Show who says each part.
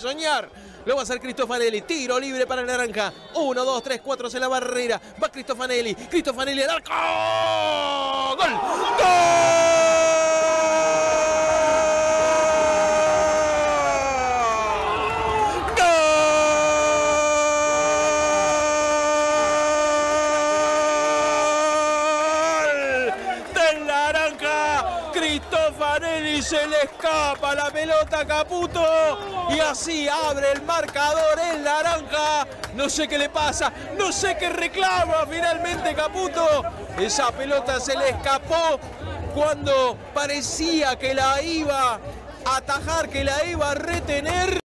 Speaker 1: soñar. Lo va a hacer Cristofanelli. Tiro libre para el naranja. 1, 2, 3, 4 hacia la barrera. Va Cristofanelli. Cristofanelli al arco. Cristofanelli se le escapa la pelota a Caputo y así abre el marcador el naranja. No sé qué le pasa, no sé qué reclama finalmente Caputo. Esa pelota se le escapó cuando parecía que la iba a atajar, que la iba a retener.